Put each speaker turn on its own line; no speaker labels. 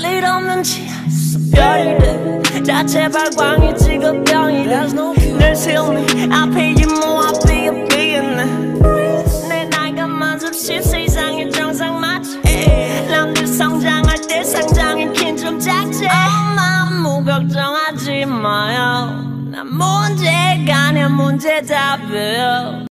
별일 없는 지하에서 별이 돼자 제발 광이 찍어 병이 돼늘 세우네 앞에 이모 앞에 옆에 내 나이가 만섭시 세상의 정상 맞지. 남들 성장할 때 상장인 킨좀 작지 아무 걱정하지 마요. 난 문제가 아니야 문제 답이요.